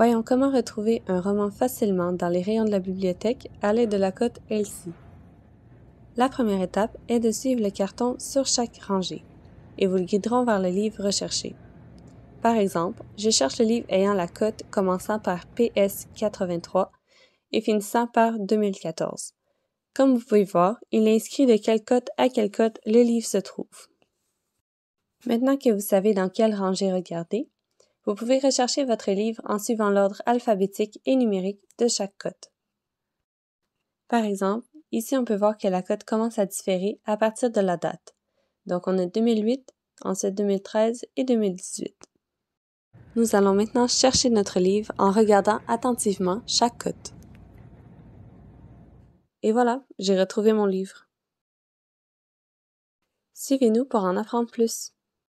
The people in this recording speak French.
Voyons comment retrouver un roman facilement dans les rayons de la bibliothèque à l'aide de la cote Elsie. La première étape est de suivre le carton sur chaque rangée et vous le guideront vers le livre recherché. Par exemple, je cherche le livre ayant la cote commençant par PS 83 et finissant par 2014. Comme vous pouvez voir, il est inscrit de quelle cote à quelle cote le livre se trouve. Maintenant que vous savez dans quelle rangée regarder, vous pouvez rechercher votre livre en suivant l'ordre alphabétique et numérique de chaque cote. Par exemple, ici on peut voir que la cote commence à différer à partir de la date. Donc on a 2008, ensuite 2013 et 2018. Nous allons maintenant chercher notre livre en regardant attentivement chaque cote. Et voilà, j'ai retrouvé mon livre. Suivez-nous pour en apprendre plus.